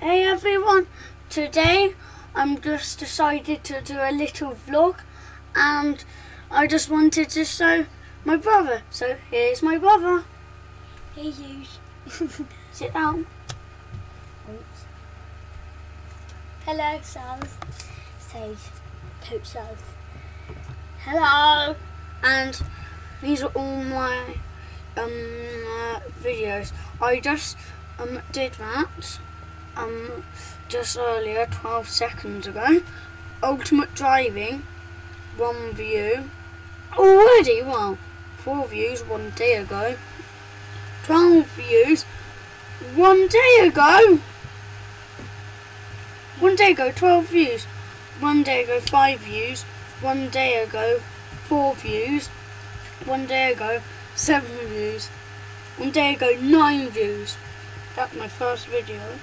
Hey everyone, today I'm just decided to do a little vlog and I just wanted to show my brother. So here's my brother. Hey, you. Sit down. Oops. Hello, South. Sage. Coach South. Hello. And these are all my um uh, videos. I just um did that um just earlier, 12 seconds ago. Ultimate driving, one view. Already, well, four views one day ago. 12 views one day ago. One day ago, 12 views. One day ago, 5 views. One day ago, 4 views. One day ago, 7 views. One day ago, 9 views. That's my first video.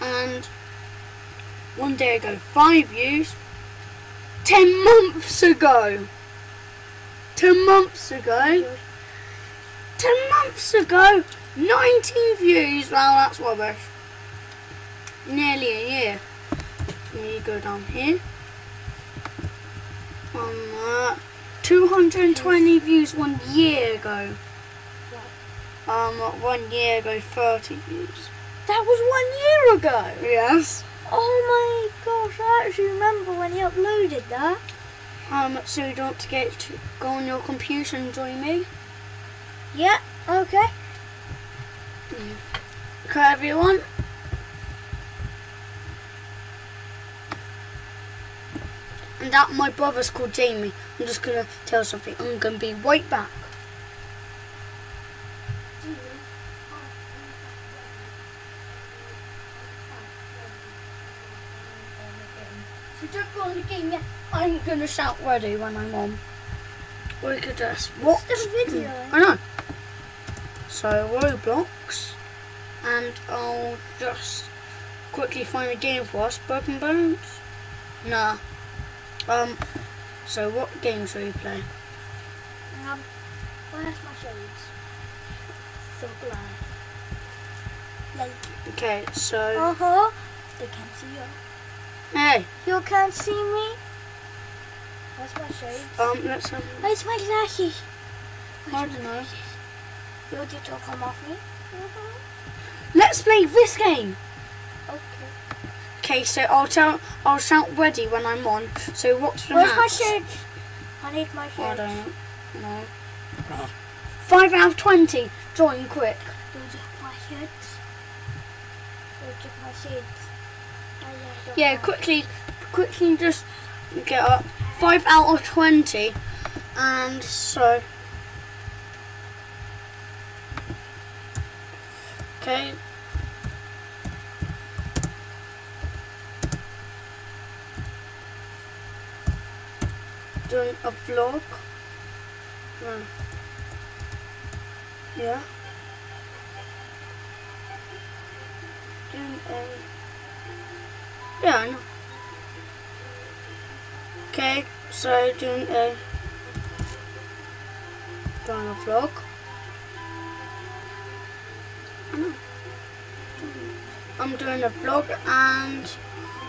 And one day ago, 5 views. 10 months ago. 10 months ago. 10 months ago, 19 views. Wow, that's rubbish. Nearly a year. Let me go down here. Um, uh, 220 views one year ago. Um, one year ago, 30 views. That was one year ago. Yes. Oh my gosh, I actually remember when he uploaded that. Um, so you don't to get to go on your computer and join me. Yeah, okay. Okay, everyone. And that my brother's called Jamie. I'm just gonna tell something. I'm gonna be right back. On the game yet. I'm gonna shout ready when I'm on. We could just watch the video. I know. So Roblox, and I'll just quickly find a game for us. Broken Bones? Nah. Um. So what games should we play? Um, where's my shades? So glad. Like, Okay. So uh huh. They can't see you. Hey. You can't see me. Where's my shades? Um. Let's have. Where's my glasses? I don't know. You just to come off me? Let's play this game. Okay. Okay. So I'll tell. I'll shout ready when I'm on. So watch the Where's my maps. shades? I need my I don't know. Five out of twenty. Join quick. You just my shades. You just my shades. Yeah, quickly, quickly just get up. Five out of twenty, and so. Okay. Doing a vlog. Hmm. Yeah. Doing a. Yeah, I know. Okay, so doing a a vlog. I know. I'm doing a vlog and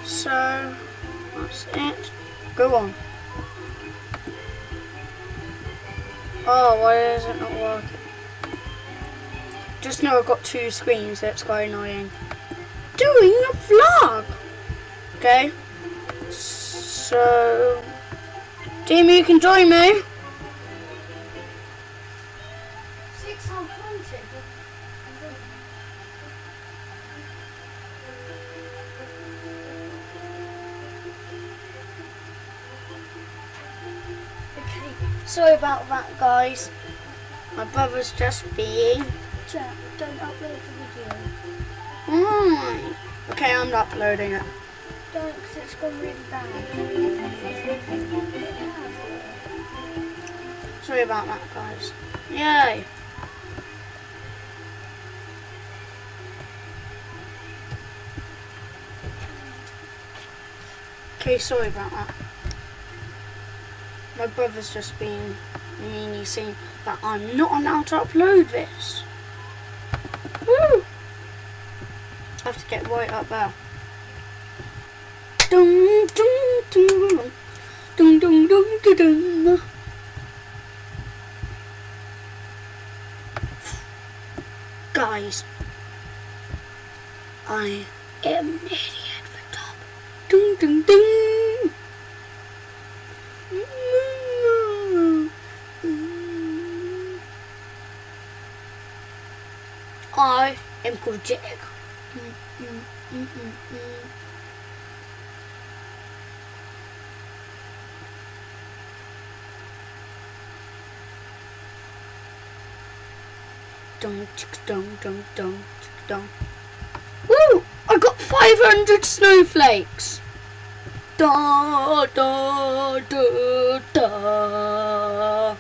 so that's it. Go on. Oh, why is it not working? Just know I've got two screens, that's quite annoying. Doing a vlog! Okay. So, Jamie, you can join me. Six out twenty. Okay. Sorry about that, guys. My brother's just being. Chat, don't upload the video. Why? Okay, I'm not uploading it. Because it's gone really bad. Sorry about that, guys. Yay. Okay, sorry about that. My brother's just being meanie saying that I'm not allowed to upload this. Woo! I have to get right up there. Dum, dum, dum, dum, dum, dum, dum, dum. Guys, I am nearly at the top. Dum, dum, dum. I am Jack. Mm, mm, mm, Dum, chick, dum, dum, dum, chick, dum. Woo! I got 500 snowflakes! Da, da, da, da.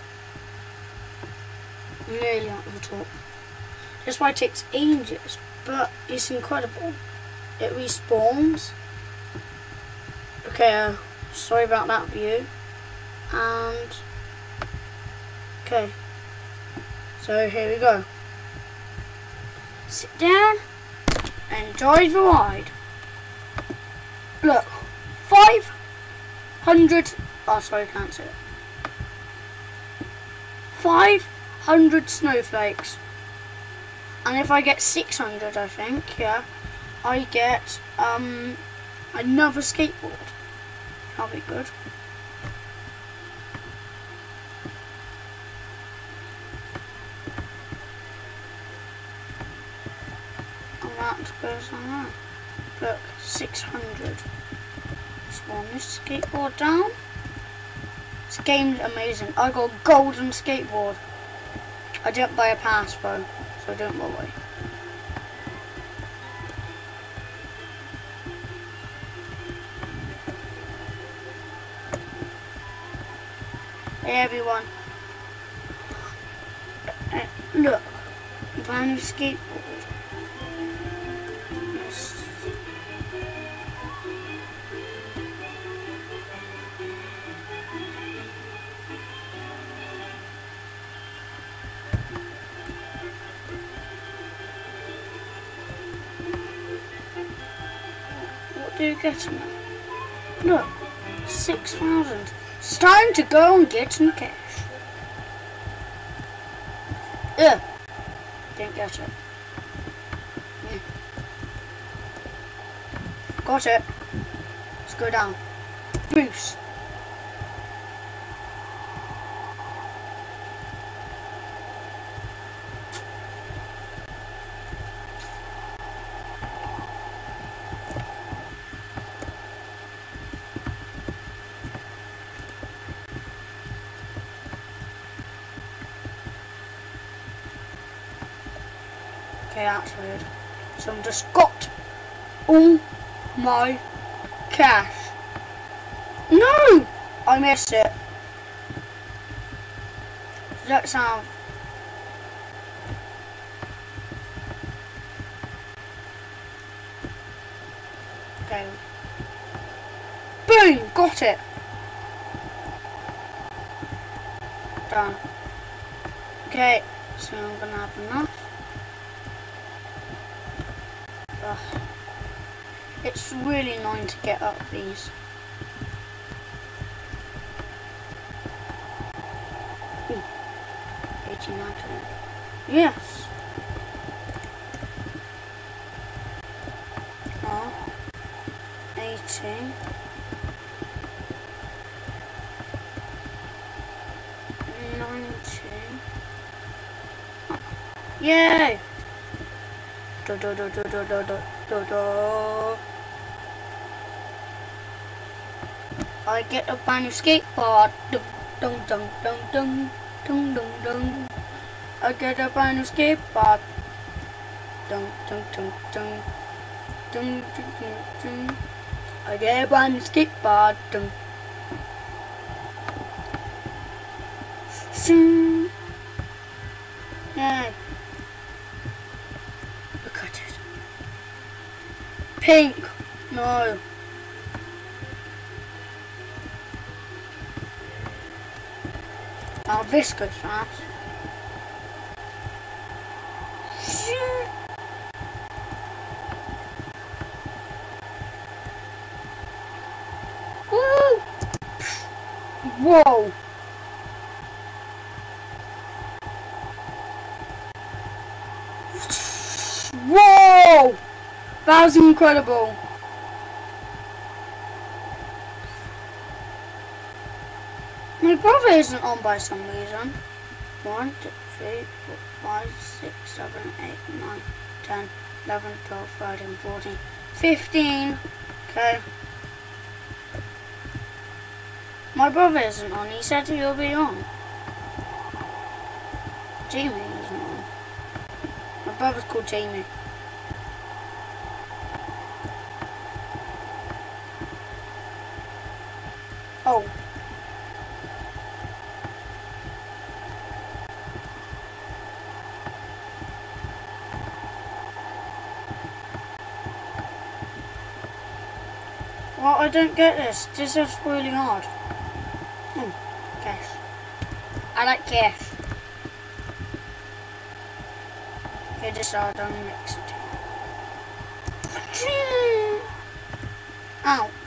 Nearly at the top. That's why it takes ages, but it's incredible. It respawns. Okay, uh, sorry about that view. And, okay. So here we go. Sit down enjoy the ride. Look, 500, oh sorry, can't see it. 500 snowflakes. And if I get 600, I think, yeah, I get um another skateboard. That'll be good. And that goes on there. Look, 600. Spawn this skateboard down. This game's amazing. I got a golden skateboard. I didn't buy a pass though, so don't worry. Hey everyone. Uh, look, brand new skateboard. Do you get in that? Look, 6,000. It's time to go and get some cash. Ugh. Didn't get it. Hmm. Got it. Let's go down. Bruce. Okay, that's weird. So I'm just got all my cash. No! I missed it. Let's have. Boom! Got it! Done. Okay, so I'm gonna have enough. Ugh. It's really annoying to get up these. Ooh. 18, 19. Yes. Oh. 18. 19. Yay! do do do do do do do do. I get up on your skateboard. Dum dum dum dum dum dum dum dum. I get up on your skateboard. Dum dum dum dum dum dum dum dum. I get up on your skateboard. Dum. Sing. Yeah. pink. No. Oh, this goes fast. Woo! Whoa! That was incredible. My brother isn't on by some reason. 1, 2, 3, 4, 5, 6, 7, 8, 9, 10, 11, 12, 13, 14, 15. Okay. My brother isn't on. He said he'll be on. Jamie isn't on. My brother's called Jamie. Oh. Well, I don't get this. This is really hard. Hmm, cash. I like cash. Okay, this are done next. Ouch.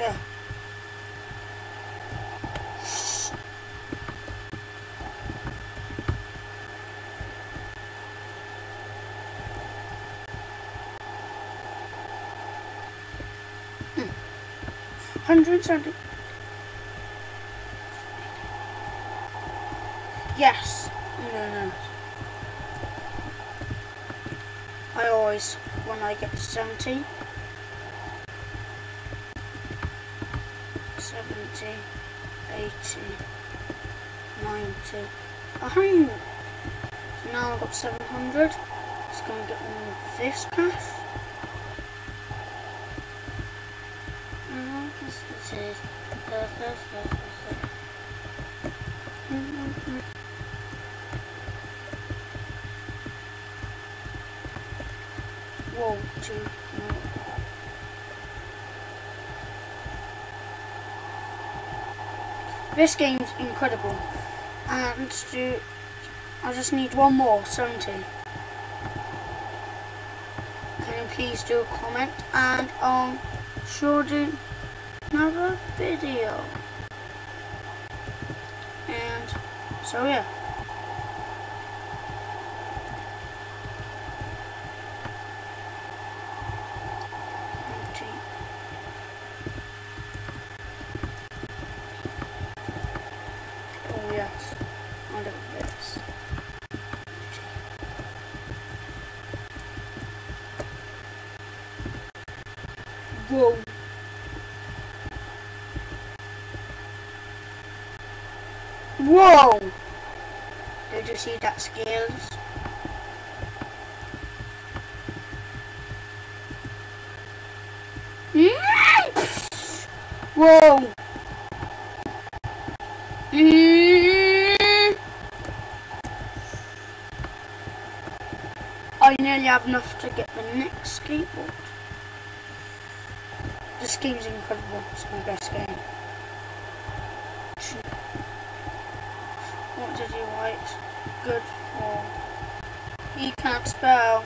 Yeah. Hundred seventy. Yes. No, no. I always, when I get to 70, 70, 80, 90, 100. So now I've got 700. Just going to get all this cash. And this is. Whoa, two, no. This game's incredible. And I just need one more, 70. Can you please do a comment and I'll sure do another video. And so yeah. Empty. Oh yes, I love this. Whoa. Whoa! Did you see that scales? Whoa! Mm. I nearly have enough to get the next skateboard. This game's incredible. It's my best game. What did you write? Good for. He can't spell.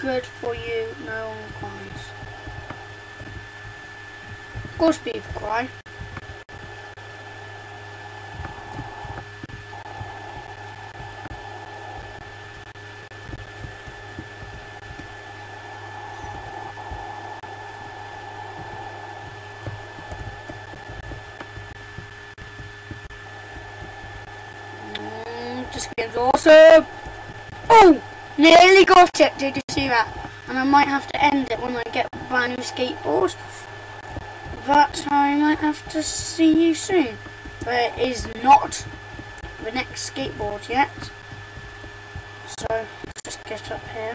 Good for you. No one cries. Of course people cry. Mm, this game's awesome. Oh, nearly got it. Did you see that? And I might have to end it when I get brand new skateboard. But I might have to see you soon. But it is not the next skateboard yet. So let's just get up here.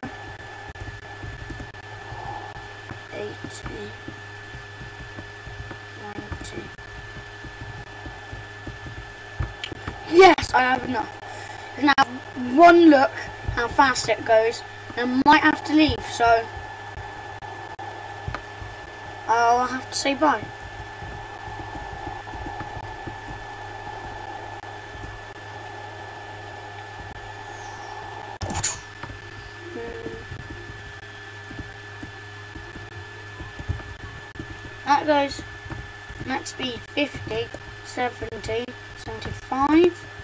80, 90. Yes, I have enough can have one look how fast it goes and might have to leave so I'll have to say bye. Hmm. That goes max speed 50, 70, 75.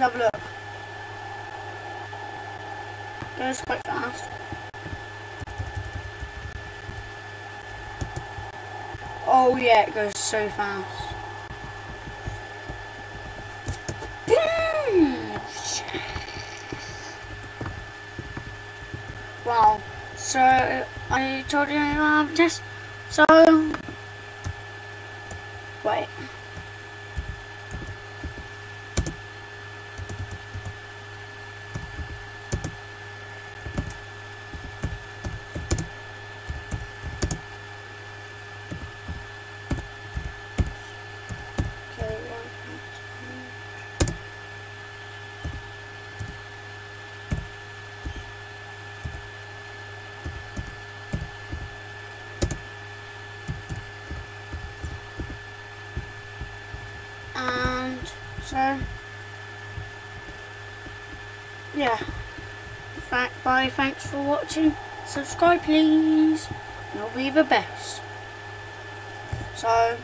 Have a look. Goes quite fast. Oh yeah, it goes so fast. Boom! Wow. So I told you I have this. So wait. Okay, one, two, and so yeah Fa- bye thanks for watching. Subscribe please. You'll be the best. So